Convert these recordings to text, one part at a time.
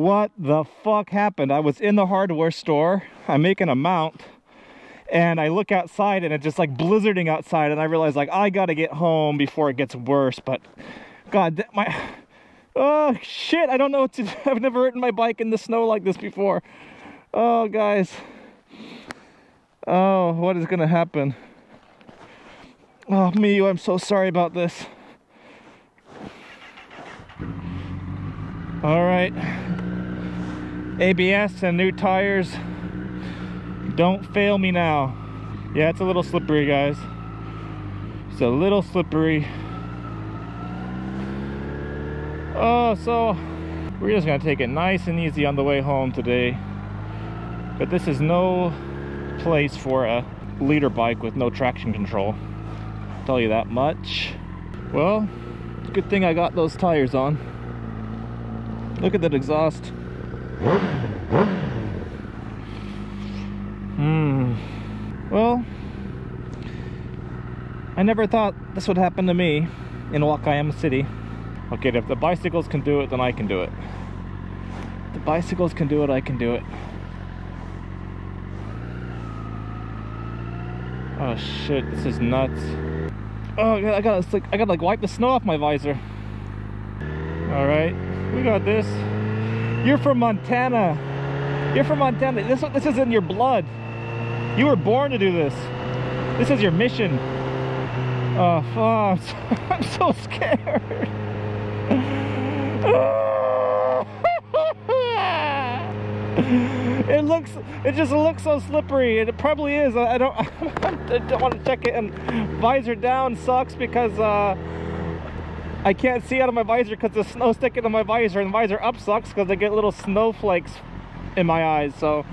what the fuck happened. I was in the hardware store. I'm making a mount and I look outside and it's just like blizzarding outside and I realize like I gotta get home before it gets worse but god my oh shit I don't know what to I've never ridden my bike in the snow like this before. Oh guys. Oh what is gonna happen? Oh me I'm so sorry about this all right ABS and new tires don't fail me now. Yeah, it's a little slippery, guys. It's a little slippery. Oh, so we're just gonna take it nice and easy on the way home today. But this is no place for a liter bike with no traction control. I'll tell you that much. Well, good thing I got those tires on. Look at that exhaust. Hmm. Well, I never thought this would happen to me in Wakayama City. Okay, if the bicycles can do it, then I can do it. If the bicycles can do it, I can do it. Oh shit, this is nuts. Oh, I gotta, I gotta, like, I gotta like wipe the snow off my visor. All right, we got this. You're from Montana. You're from Montana. This this is in your blood. You were born to do this. This is your mission. Oh, fuck. I'm so scared. it looks, it just looks so slippery. And it probably is. I don't, I don't want to check it. And visor down sucks because uh, I can't see out of my visor because the snow's sticking to my visor. And visor up sucks because I get little snowflakes in my eyes. So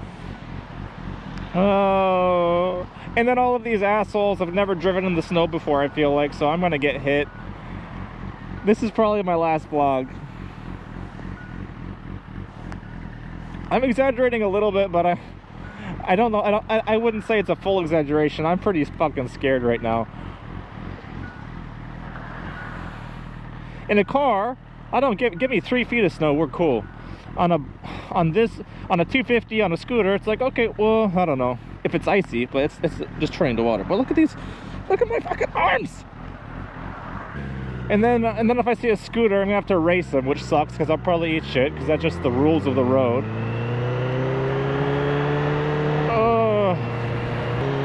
Oh, and then all of these assholes have never driven in the snow before, I feel like, so I'm gonna get hit. This is probably my last vlog. I'm exaggerating a little bit, but I I don't know, I don't I, I wouldn't say it's a full exaggeration. I'm pretty fucking scared right now. In a car, I don't give give me three feet of snow, we're cool. On a on this on a 250 on a scooter it's like okay well i don't know. If it's icy but it's it's just turning to water. But look at these look at my fucking arms! And then and then if i see a scooter i'm gonna have to race them which sucks because i'll probably eat shit because that's just the rules of the road. Oh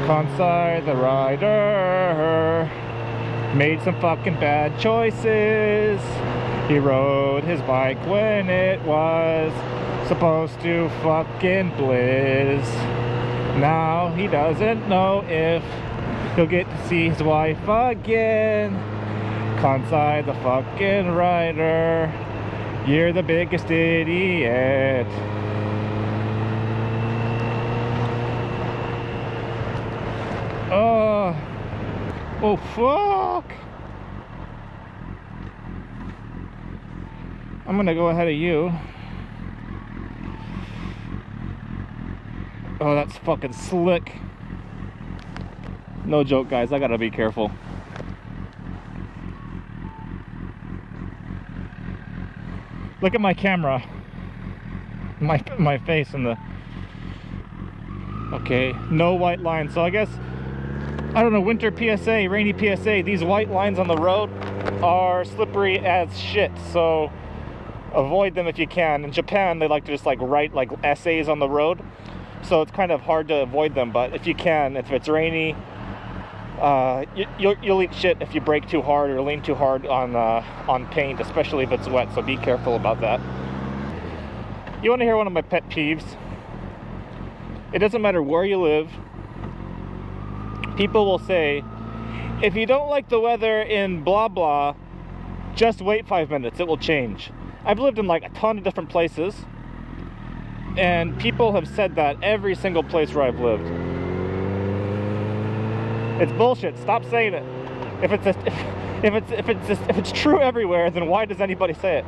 Kansai the rider made some fucking bad choices he rode his bike when it was supposed to fucking blizz. Now he doesn't know if he'll get to see his wife again. Kansai the fucking rider. You're the biggest idiot. Oh, oh fuck. I'm gonna go ahead of you. Oh, that's fucking slick. No joke, guys. I gotta be careful. Look at my camera. My my face in the. Okay, no white line. So I guess I don't know. Winter PSA, rainy PSA. These white lines on the road are slippery as shit. So avoid them if you can. In Japan, they like to just like write like essays on the road. So it's kind of hard to avoid them, but if you can, if it's rainy, uh, you, will you'll eat shit if you brake too hard or lean too hard on, uh, on paint, especially if it's wet, so be careful about that. You wanna hear one of my pet peeves? It doesn't matter where you live, people will say, if you don't like the weather in blah blah, just wait five minutes, it will change. I've lived in like a ton of different places, and people have said that every single place where I've lived. It's bullshit. Stop saying it. If it's a, if it's if it's if it's true everywhere, then why does anybody say it?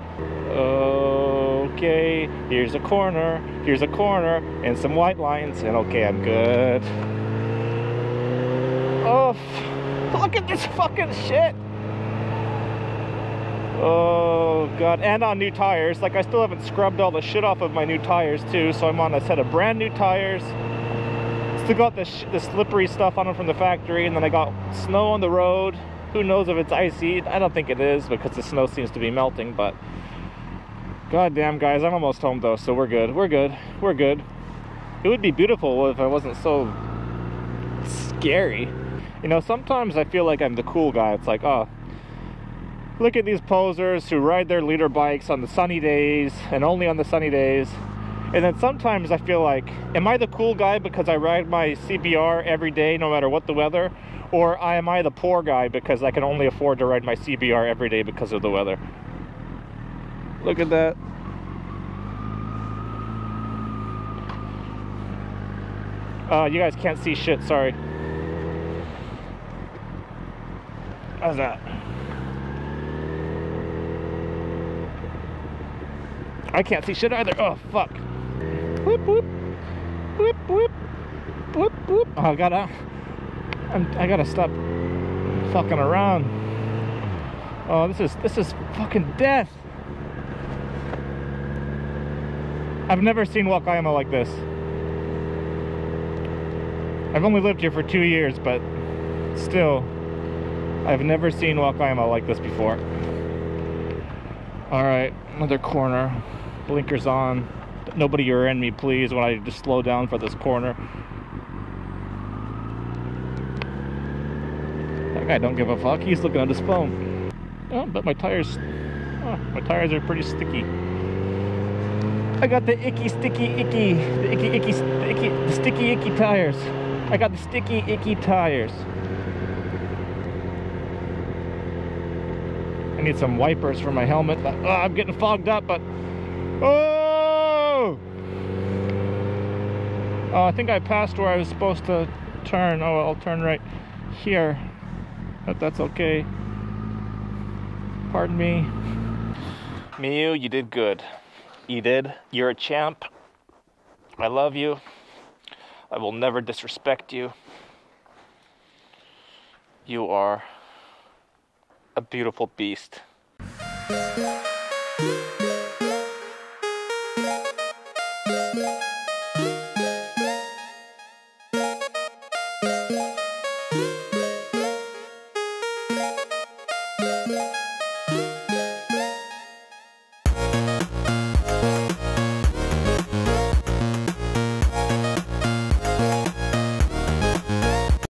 Okay, here's a corner. Here's a corner and some white lines, and okay, I'm good. Oh, look at this fucking shit. Oh God, and on new tires. Like I still haven't scrubbed all the shit off of my new tires too, so I'm on a set of brand new tires. Still got the, the slippery stuff on them from the factory, and then I got snow on the road. Who knows if it's icy? I don't think it is because the snow seems to be melting, but God damn guys, I'm almost home though, so we're good. We're good. We're good. It would be beautiful if I wasn't so scary. You know, sometimes I feel like I'm the cool guy. It's like, oh, look at these posers who ride their liter bikes on the sunny days and only on the sunny days. And then sometimes I feel like, am I the cool guy because I ride my CBR every day no matter what the weather? Or am I the poor guy because I can only afford to ride my CBR every day because of the weather? Look at that. Uh, you guys can't see shit, sorry. How's that? I can't see shit either. Oh, fuck. Whoop, whoop. Whoop, whoop. Whoop, whoop. Oh, I gotta... I'm, I gotta stop fucking around. Oh, this is... This is fucking death. I've never seen Wakayama like this. I've only lived here for two years, but still, I've never seen Wakayama like this before. All right, another corner. Blinkers on. Nobody rear end me, please, when I just slow down for this corner. That guy don't give a fuck. He's looking at his phone. Oh, but my tires, oh, my tires are pretty sticky. I got the icky, sticky, icky, the icky, icky, the icky, the sticky, icky tires. I got the sticky, icky tires. Need some wipers for my helmet. Oh, I'm getting fogged up, but... Oh! Oh, I think I passed where I was supposed to turn. Oh, I'll turn right here. But that's okay. Pardon me. Miu, you did good. You did. You're a champ. I love you. I will never disrespect you. You are a beautiful beast.